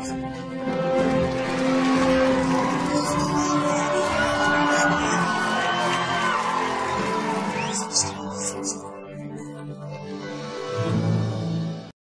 Thanks.